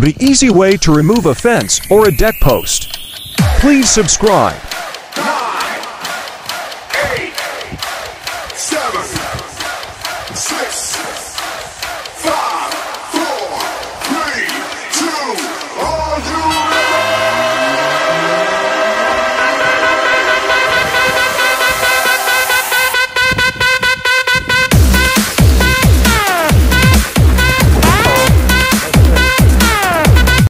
the easy way to remove a fence or a deck post. Please subscribe.